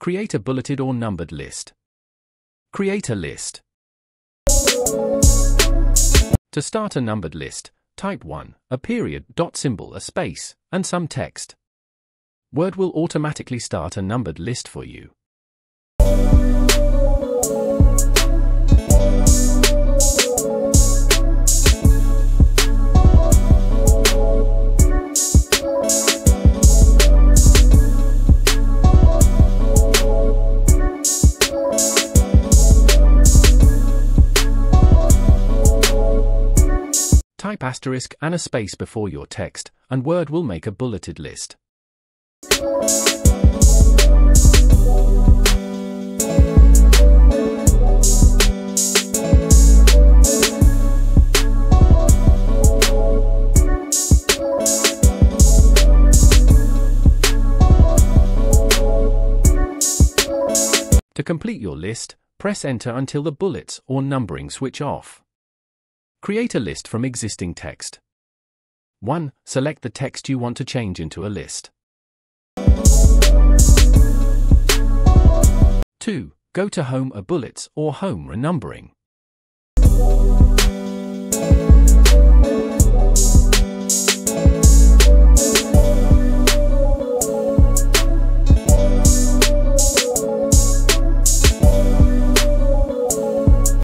Create a bulleted or numbered list. Create a list. To start a numbered list, type 1, a period, dot symbol, a space, and some text. Word will automatically start a numbered list for you. Type asterisk and a space before your text, and Word will make a bulleted list. To complete your list, press Enter until the bullets or numbering switch off. Create a list from existing text. 1. Select the text you want to change into a list. 2. Go to Home a Bullets or Home Renumbering.